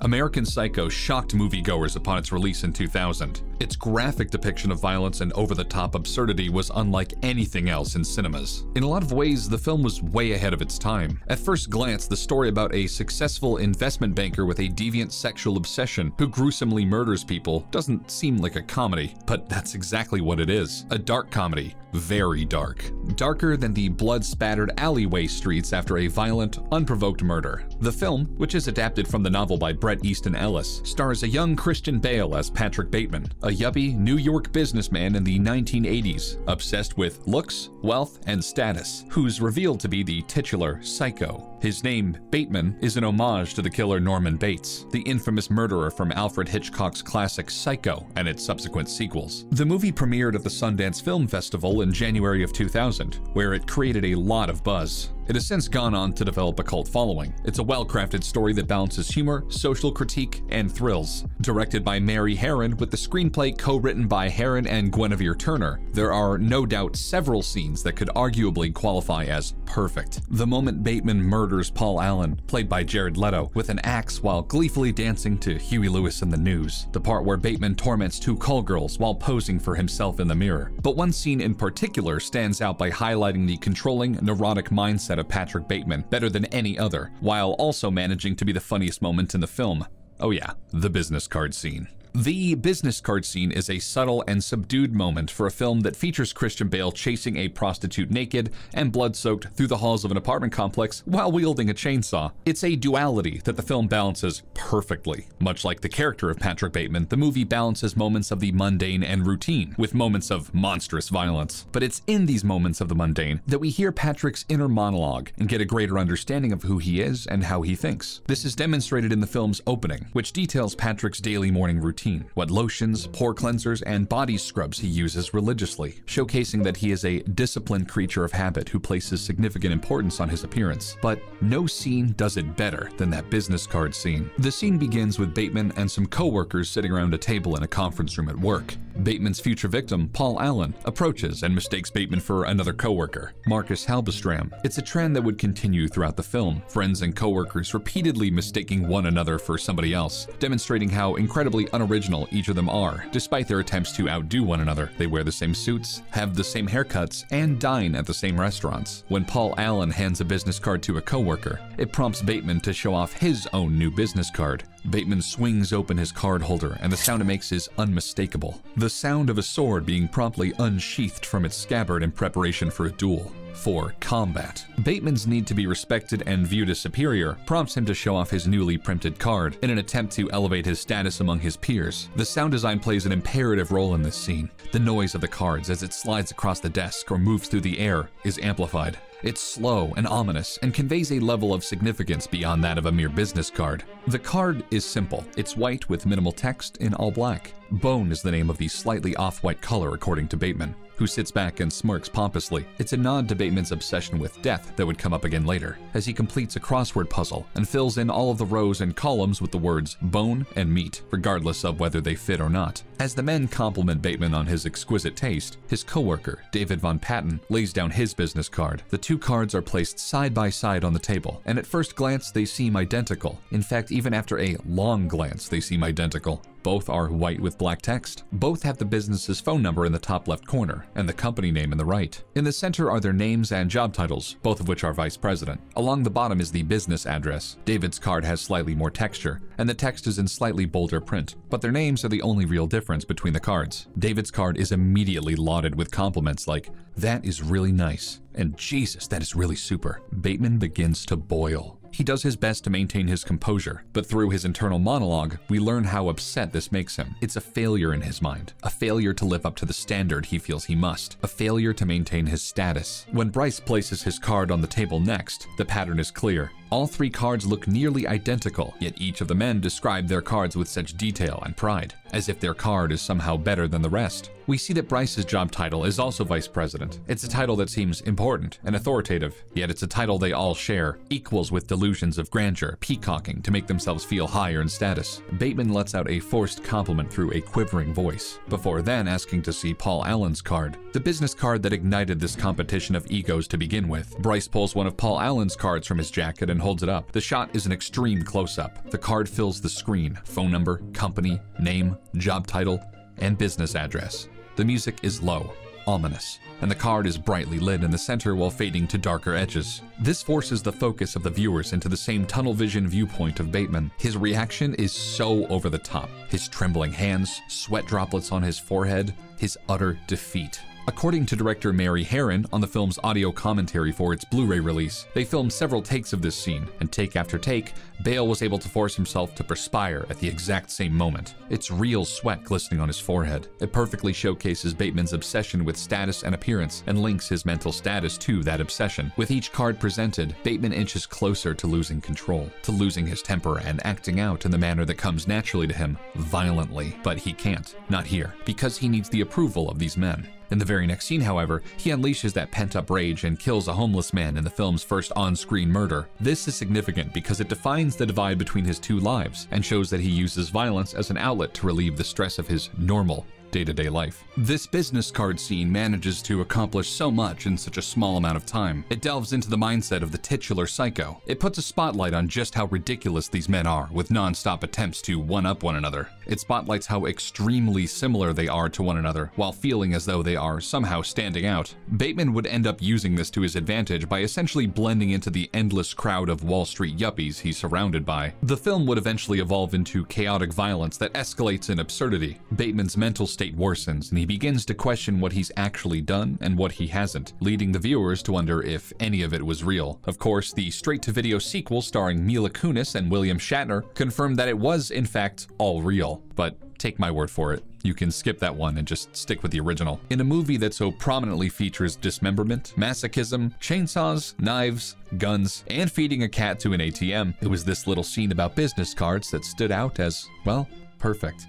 American Psycho shocked moviegoers upon its release in 2000. Its graphic depiction of violence and over-the-top absurdity was unlike anything else in cinemas. In a lot of ways, the film was way ahead of its time. At first glance, the story about a successful investment banker with a deviant sexual obsession who gruesomely murders people doesn't seem like a comedy, but that's exactly what it is. A dark comedy. Very dark. Darker than the blood-spattered alleyway streets after a violent, unprovoked murder. The film, which is adapted from the novel by Bret Easton Ellis, stars a young Christian Bale as Patrick Bateman, a yuppie New York businessman in the 1980s, obsessed with looks, wealth, and status, who's revealed to be the titular psycho. His name, Bateman, is an homage to the killer Norman Bates, the infamous murderer from Alfred Hitchcock's classic Psycho and its subsequent sequels. The movie premiered at the Sundance Film Festival in January of 2000, where it created a lot of buzz. It has since gone on to develop a cult following. It's a well-crafted story that balances humor, social critique, and thrills. Directed by Mary Harron with the screenplay co-written by Harron and Guinevere Turner, there are no doubt several scenes that could arguably qualify as perfect. The moment Bateman murders Paul Allen, played by Jared Leto, with an axe while gleefully dancing to Huey Lewis and the News. The part where Bateman torments two call girls while posing for himself in the mirror. But one scene in particular stands out by highlighting the controlling, neurotic mindset of Patrick Bateman better than any other, while also managing to be the funniest moment in the film. Oh yeah, the business card scene. The business card scene is a subtle and subdued moment for a film that features Christian Bale chasing a prostitute naked and blood-soaked through the halls of an apartment complex while wielding a chainsaw. It's a duality that the film balances perfectly. Much like the character of Patrick Bateman, the movie balances moments of the mundane and routine with moments of monstrous violence. But it's in these moments of the mundane that we hear Patrick's inner monologue and get a greater understanding of who he is and how he thinks. This is demonstrated in the film's opening, which details Patrick's daily morning routine routine, what lotions, pore cleansers, and body scrubs he uses religiously, showcasing that he is a disciplined creature of habit who places significant importance on his appearance. But no scene does it better than that business card scene. The scene begins with Bateman and some co-workers sitting around a table in a conference room at work. Bateman's future victim, Paul Allen, approaches and mistakes Bateman for another coworker, Marcus Halberstram. It's a trend that would continue throughout the film, friends and coworkers repeatedly mistaking one another for somebody else, demonstrating how incredibly unoriginal each of them are. Despite their attempts to outdo one another, they wear the same suits, have the same haircuts, and dine at the same restaurants. When Paul Allen hands a business card to a coworker, it prompts Bateman to show off his own new business card. Bateman swings open his card holder, and the sound it makes is unmistakable. The sound of a sword being promptly unsheathed from its scabbard in preparation for a duel. For combat. Bateman's need to be respected and viewed as superior prompts him to show off his newly printed card in an attempt to elevate his status among his peers. The sound design plays an imperative role in this scene. The noise of the cards as it slides across the desk or moves through the air is amplified. It's slow and ominous and conveys a level of significance beyond that of a mere business card. The card is simple. It's white with minimal text in all black. Bone is the name of the slightly off-white color according to Bateman, who sits back and smirks pompously. It's a nod to Bateman's obsession with death that would come up again later, as he completes a crossword puzzle and fills in all of the rows and columns with the words bone and meat, regardless of whether they fit or not. As the men compliment Bateman on his exquisite taste, his coworker, David Van Patten, lays down his business card. The two cards are placed side by side on the table, and at first glance they seem identical. In fact, even after a long glance, they seem identical. Both are white with black text. Both have the business's phone number in the top left corner and the company name in the right. In the center are their names and job titles, both of which are vice president. Along the bottom is the business address. David's card has slightly more texture, and the text is in slightly bolder print, but their names are the only real difference between the cards. David's card is immediately lauded with compliments like, that is really nice, and Jesus, that is really super. Bateman begins to boil. He does his best to maintain his composure, but through his internal monologue, we learn how upset this makes him. It's a failure in his mind, a failure to live up to the standard he feels he must, a failure to maintain his status. When Bryce places his card on the table next, the pattern is clear. All three cards look nearly identical, yet each of the men describe their cards with such detail and pride, as if their card is somehow better than the rest. We see that Bryce's job title is also vice president. It's a title that seems important and authoritative, yet it's a title they all share, equals with delusions of grandeur, peacocking to make themselves feel higher in status. Bateman lets out a forced compliment through a quivering voice, before then asking to see Paul Allen's card, the business card that ignited this competition of egos to begin with. Bryce pulls one of Paul Allen's cards from his jacket and Bateman holds it up. The shot is an extreme close-up. The card fills the screen, phone number, company, name, job title, and business address. The music is low, ominous, and the card is brightly lit in the center while fading to darker edges. This forces the focus of the viewers into the same tunnel vision viewpoint of Bateman. His reaction is so over the top. His trembling hands, sweat droplets on his forehead, his utter defeat. According to director Mary Harron on the film's audio commentary for its Blu-ray release, they filmed several takes of this scene, and take after take, Bale was able to force himself to perspire at the exact same moment. It's real sweat glistening on his forehead. It perfectly showcases Bateman's obsession with status and appearance and links his mental status to that obsession. With each card presented, Bateman inches closer to losing control, to losing his temper and acting out in the manner that comes naturally to him, violently. But he can't, not here, because he needs the approval of these men. In the very next scene, however, he unleashes that pent-up rage and kills a homeless man in the film's first on-screen murder. This is significant because it defines the divide between his two lives and shows that he uses violence as an outlet to relieve the stress of his normal day-to-day life. This business card scene manages to accomplish so much in such a small amount of time. It delves into the mindset of the titular psycho. It puts a spotlight on just how ridiculous these men are, with non-stop attempts to one-up one another. It spotlights how extremely similar they are to one another, while feeling as though they are somehow standing out. Bateman would end up using this to his advantage by essentially blending into the endless crowd of Wall Street yuppies he's surrounded by. The film would eventually evolve into chaotic violence that escalates in absurdity. Bateman's mental state worsens, and he begins to question what he's actually done and what he hasn't, leading the viewers to wonder if any of it was real. Of course, the straight-to-video sequel starring Mila Kunis and William Shatner confirmed that it was, in fact, all real. But take my word for it. You can skip that one and just stick with the original. In a movie that so prominently features dismemberment, masochism, chainsaws, knives, guns, and feeding a cat to an ATM, it was this little scene about business cards that stood out as, well, perfect.